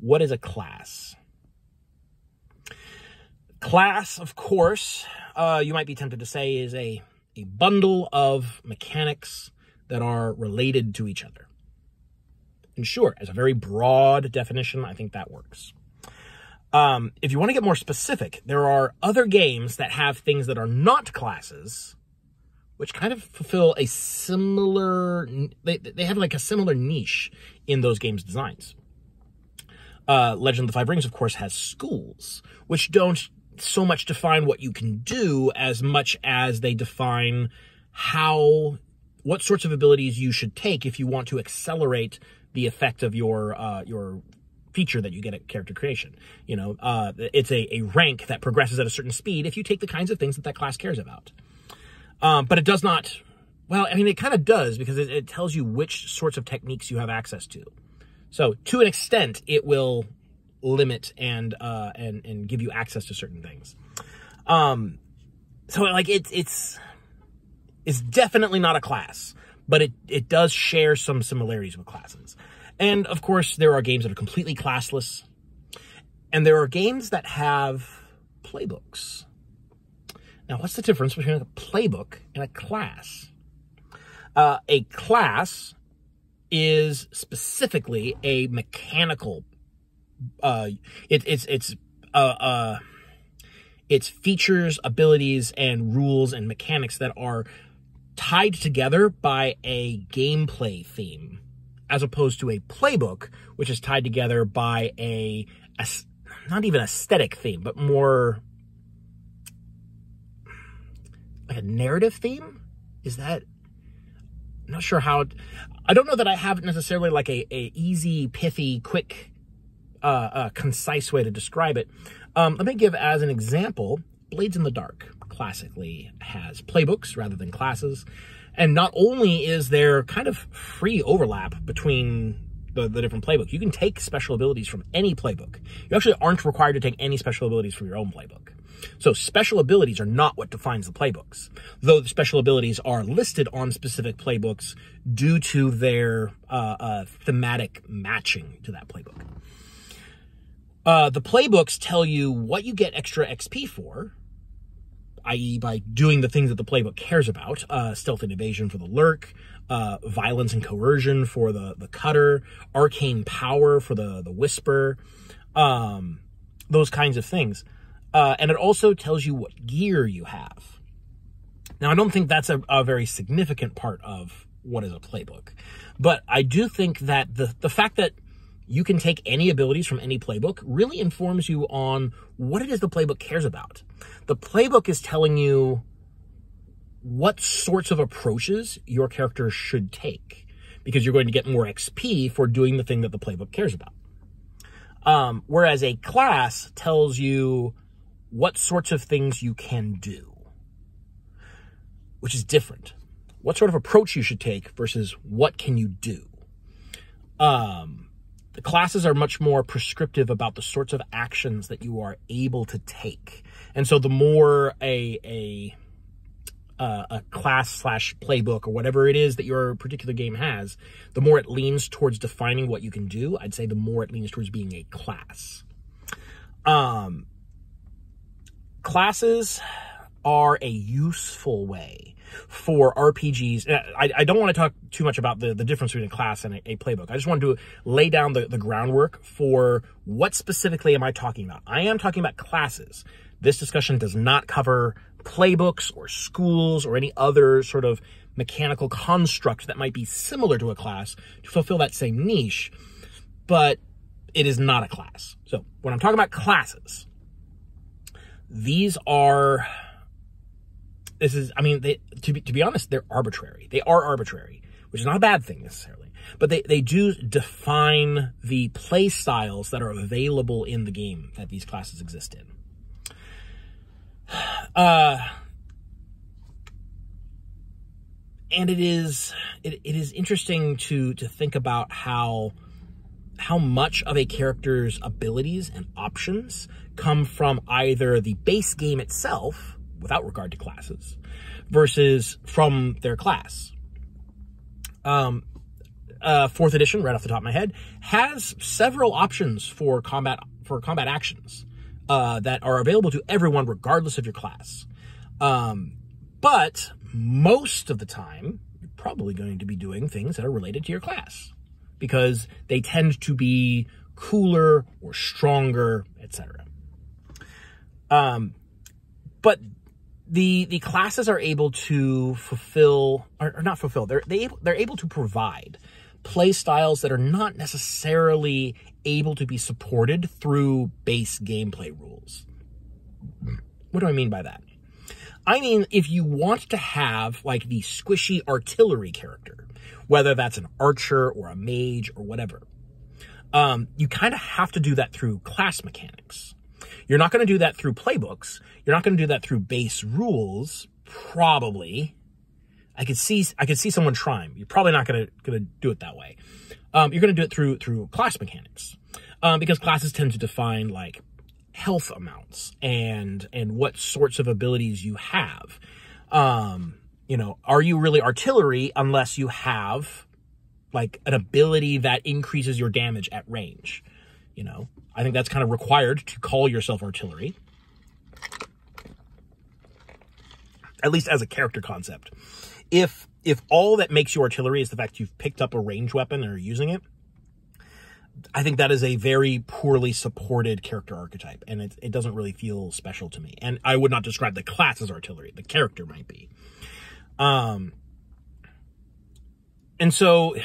what is a class? Class, of course, uh, you might be tempted to say is a, a bundle of mechanics that are related to each other. And sure, as a very broad definition, I think that works. Um, if you want to get more specific, there are other games that have things that are not classes, which kind of fulfill a similar, they, they have like a similar niche in those games' designs. Uh, Legend of the Five Rings, of course, has schools, which don't so much define what you can do as much as they define how, what sorts of abilities you should take if you want to accelerate the effect of your, uh, your feature that you get at character creation. You know, uh, it's a, a rank that progresses at a certain speed if you take the kinds of things that that class cares about. Um, but it does not, well, I mean, it kind of does because it, it tells you which sorts of techniques you have access to. So to an extent, it will limit and, uh, and, and give you access to certain things. Um, so like it's, it's, it's definitely not a class, but it, it does share some similarities with classes. And of course, there are games that are completely classless. And there are games that have playbooks. Now, what's the difference between a playbook and a class? Uh, a class is specifically a mechanical. Uh, it, it's it's uh, uh, it's features, abilities, and rules and mechanics that are tied together by a gameplay theme as opposed to a playbook, which is tied together by a, a not even aesthetic theme, but more like a narrative theme. Is that? I'm not sure how. I don't know that I have necessarily like a, a easy, pithy, quick, uh, uh, concise way to describe it. Um, let me give as an example. Blades in the Dark classically has playbooks rather than classes. And not only is there kind of free overlap between the, the different playbook, you can take special abilities from any playbook. You actually aren't required to take any special abilities from your own playbook. So special abilities are not what defines the playbooks, though the special abilities are listed on specific playbooks due to their uh, uh, thematic matching to that playbook. Uh, the playbooks tell you what you get extra XP for, i.e., by doing the things that the playbook cares about uh, stealth and evasion for the lurk, uh, violence and coercion for the, the cutter, arcane power for the, the whisper, um, those kinds of things. Uh, and it also tells you what gear you have. Now, I don't think that's a, a very significant part of what is a playbook, but I do think that the, the fact that you can take any abilities from any playbook really informs you on what it is the playbook cares about. The playbook is telling you what sorts of approaches your character should take because you're going to get more XP for doing the thing that the playbook cares about. Um, whereas a class tells you what sorts of things you can do, which is different. What sort of approach you should take versus what can you do. Um, the classes are much more prescriptive about the sorts of actions that you are able to take. And so the more a, a, uh, a class slash playbook or whatever it is that your particular game has, the more it leans towards defining what you can do, I'd say the more it leans towards being a class. Um, classes are a useful way for RPGs. Uh, I, I don't want to talk too much about the, the difference between a class and a, a playbook. I just want to lay down the, the groundwork for what specifically am I talking about. I am talking about classes. This discussion does not cover playbooks or schools or any other sort of mechanical construct that might be similar to a class to fulfill that same niche, but it is not a class. So when I'm talking about classes, these are this is, I mean, they, to be, to be honest, they're arbitrary. They are arbitrary, which is not a bad thing necessarily, but they, they do define the play styles that are available in the game that these classes exist in. Uh, and it is, it, it is interesting to, to think about how, how much of a character's abilities and options come from either the base game itself, without regard to classes versus from their class. Um, uh, fourth edition, right off the top of my head, has several options for combat for combat actions uh, that are available to everyone, regardless of your class. Um, but most of the time, you're probably going to be doing things that are related to your class because they tend to be cooler or stronger, etc. Um, but the the classes are able to fulfill or, or not fulfill they're they they're able to provide play styles that are not necessarily able to be supported through base gameplay rules. What do I mean by that? I mean, if you want to have like the squishy artillery character, whether that's an archer or a mage or whatever, um, you kind of have to do that through class mechanics. You're not going to do that through playbooks. You're not going to do that through base rules, probably. I could see I could see someone trying. You're probably not going to going to do it that way. Um, you're going to do it through through class mechanics, um, because classes tend to define like health amounts and and what sorts of abilities you have. Um, you know, are you really artillery unless you have like an ability that increases your damage at range? You know, I think that's kind of required to call yourself artillery. At least as a character concept. If if all that makes you artillery is the fact you've picked up a range weapon and are using it, I think that is a very poorly supported character archetype, and it, it doesn't really feel special to me. And I would not describe the class as artillery. The character might be. Um, and so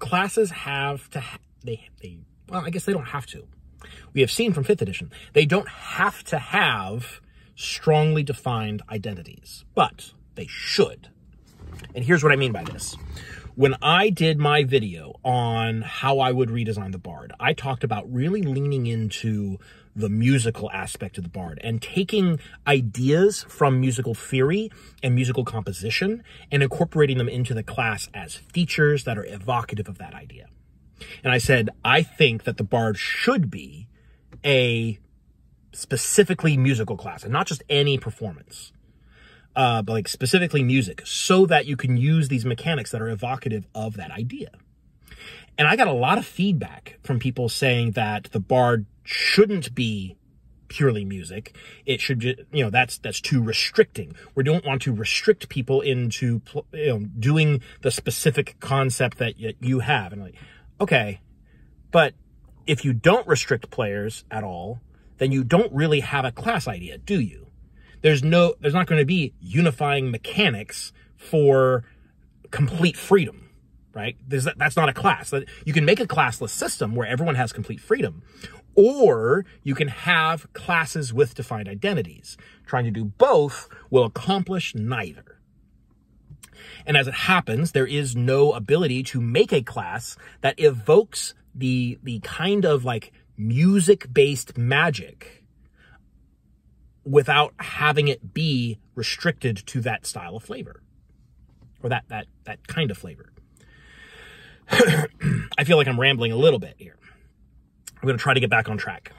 classes have to, ha they, they, well, I guess they don't have to. We have seen from fifth edition, they don't have to have strongly defined identities, but they should. And here's what I mean by this. When I did my video on how I would redesign the Bard, I talked about really leaning into the musical aspect of the Bard and taking ideas from musical theory and musical composition and incorporating them into the class as features that are evocative of that idea. And I said, I think that the Bard should be a specifically musical class and not just any performance uh, but like specifically music, so that you can use these mechanics that are evocative of that idea. And I got a lot of feedback from people saying that the bard shouldn't be purely music. It should, be, you know, that's that's too restricting. We don't want to restrict people into you know, doing the specific concept that you have. And like, okay, but if you don't restrict players at all, then you don't really have a class idea, do you? there's no, there's not going to be unifying mechanics for complete freedom, right? There's, that's not a class. You can make a classless system where everyone has complete freedom, or you can have classes with defined identities. Trying to do both will accomplish neither. And as it happens, there is no ability to make a class that evokes the, the kind of like music-based magic without having it be restricted to that style of flavor or that that that kind of flavor. I feel like I'm rambling a little bit here. I'm going to try to get back on track.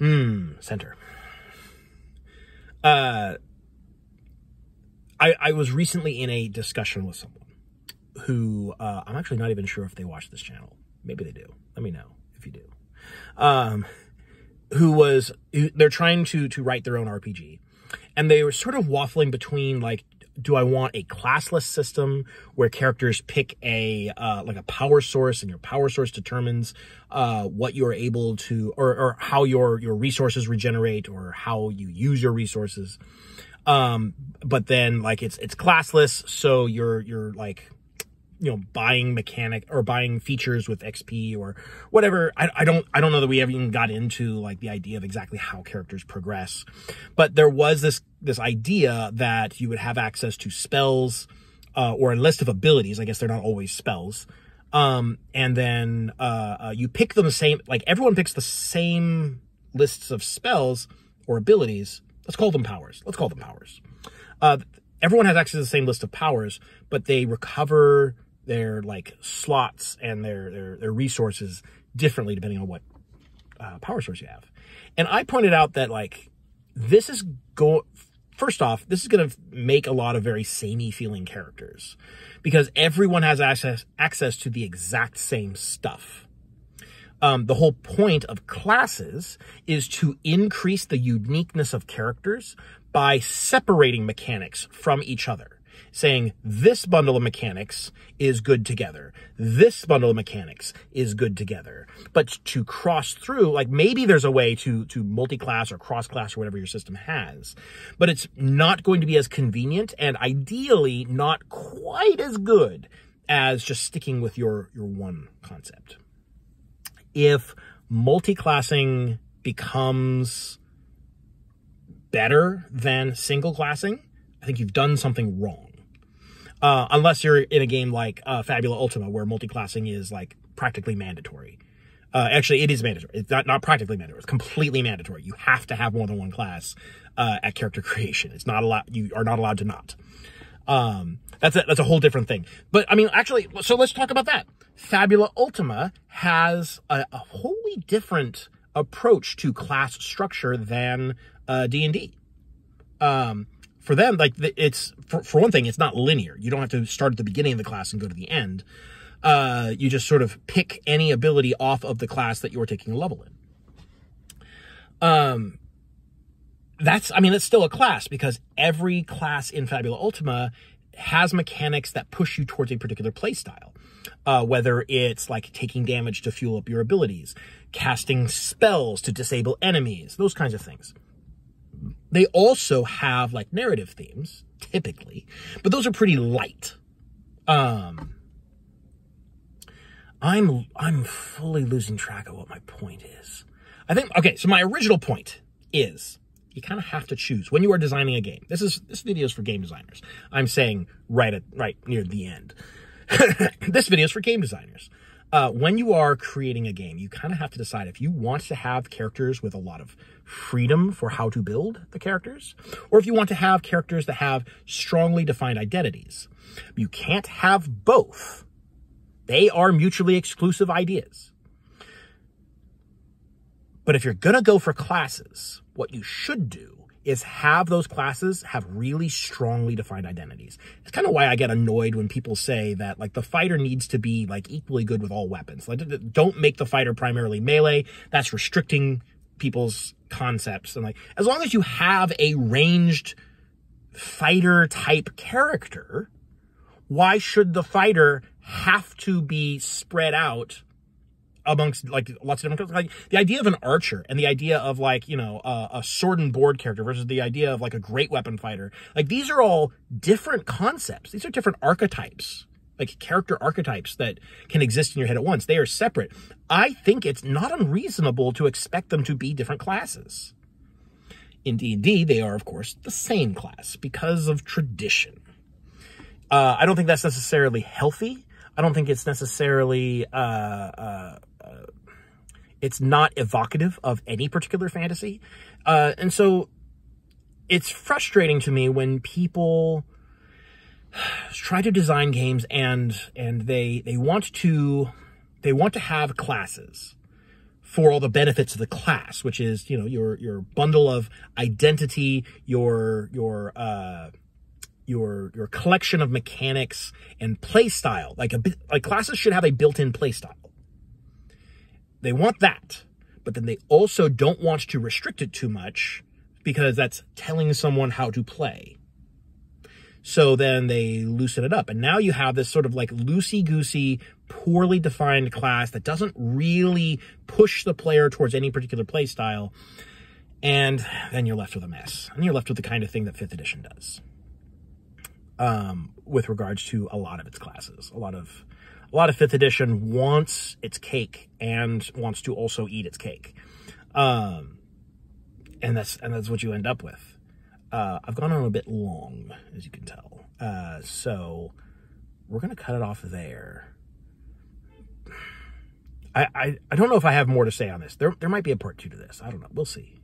Mmm, center. Uh, I, I was recently in a discussion with someone who uh, I'm actually not even sure if they watch this channel. Maybe they do. Let me know if you do. Um, who was they're trying to to write their own RPG, and they were sort of waffling between like, do I want a classless system where characters pick a uh, like a power source, and your power source determines uh, what you're able to or or how your your resources regenerate or how you use your resources. Um, but then like it's it's classless, so you're you're like you know buying mechanic or buying features with XP or whatever. I, I don't I don't know that we even got into like the idea of exactly how characters progress, but there was this this idea that you would have access to spells uh, or a list of abilities. I guess they're not always spells. Um, and then uh, uh, you pick them the same. Like everyone picks the same lists of spells or abilities. Let's call them powers. Let's call them powers. Uh, everyone has access to the same list of powers, but they recover their like slots and their their, their resources differently depending on what uh, power source you have. And I pointed out that like this is go first off, this is going to make a lot of very samey feeling characters because everyone has access access to the exact same stuff. Um, the whole point of classes is to increase the uniqueness of characters by separating mechanics from each other saying this bundle of mechanics is good together. This bundle of mechanics is good together. But to cross through, like maybe there's a way to, to multi-class or cross-class or whatever your system has, but it's not going to be as convenient and ideally not quite as good as just sticking with your, your one concept. If multi-classing becomes better than single classing, I think you've done something wrong. Uh, unless you're in a game like uh, Fabula Ultima, where multi-classing is like practically mandatory. Uh, actually, it is mandatory. It's not, not practically mandatory. It's completely mandatory. You have to have more than one class uh, at character creation. It's not allowed. You are not allowed to not. Um, that's a, that's a whole different thing. But I mean, actually, so let's talk about that. Fabula Ultima has a, a wholly different approach to class structure than uh, D and D. Um, for them, like it's for, for one thing, it's not linear. You don't have to start at the beginning of the class and go to the end. Uh, you just sort of pick any ability off of the class that you're taking a level in. Um, that's, I mean, it's still a class because every class in Fabula Ultima has mechanics that push you towards a particular playstyle. Uh, whether it's like taking damage to fuel up your abilities, casting spells to disable enemies, those kinds of things. They also have like narrative themes, typically, but those are pretty light. Um, I'm I'm fully losing track of what my point is. I think okay, so my original point is you kind of have to choose when you are designing a game. This is this video is for game designers. I'm saying right at right near the end. this video is for game designers uh, when you are creating a game, you kind of have to decide if you want to have characters with a lot of freedom for how to build the characters, or if you want to have characters that have strongly defined identities. You can't have both. They are mutually exclusive ideas. But if you're going to go for classes, what you should do is have those classes have really strongly defined identities. It's kind of why I get annoyed when people say that like the fighter needs to be like equally good with all weapons. Like don't make the fighter primarily melee. That's restricting people's concepts. And like as long as you have a ranged fighter type character, why should the fighter have to be spread out amongst like lots of different like the idea of an archer and the idea of like you know uh, a sword and board character versus the idea of like a great weapon fighter like these are all different concepts. These are different archetypes like character archetypes that can exist in your head at once. They are separate. I think it's not unreasonable to expect them to be different classes. In d&d they are of course the same class because of tradition. Uh, i don't think that's necessarily healthy. I don't think it's necessarily uh, uh, it's not evocative of any particular fantasy. Uh, and so it's frustrating to me when people try to design games and and they they want to they want to have classes for all the benefits of the class, which is you know your your bundle of identity, your your uh, your your collection of mechanics and play style. Like a like classes should have a built-in play style. They want that, but then they also don't want to restrict it too much because that's telling someone how to play. So then they loosen it up. And now you have this sort of like loosey-goosey, poorly defined class that doesn't really push the player towards any particular play style. And then you're left with a mess. And you're left with the kind of thing that 5th edition does. Um, with regards to a lot of its classes. A lot of a lot of fifth edition wants its cake and wants to also eat its cake. Um, and that's, and that's what you end up with. Uh, I've gone on a bit long, as you can tell. Uh, so we're going to cut it off there. I, I, I don't know if I have more to say on this. There, there might be a part two to this. I don't know. We'll see.